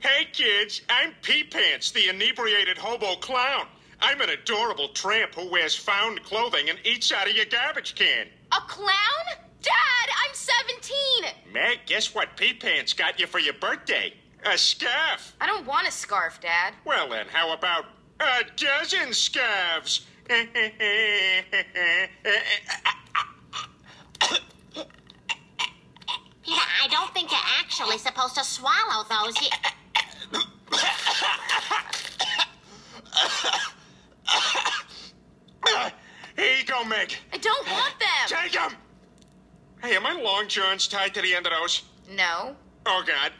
Hey, kids, I'm Pee Pants, the inebriated hobo clown. I'm an adorable tramp who wears found clothing and eats out of your garbage can. A clown? Dad, I'm 17. Meg, guess what Pee Pants got you for your birthday? A scarf. I don't want a scarf, Dad. Well, then, how about a dozen scarves? Yeah, I don't think you're actually supposed to swallow those. You... Here you go, Meg. I don't want them. Take them. Hey, am my long johns tied to the end of those? No. Oh, God.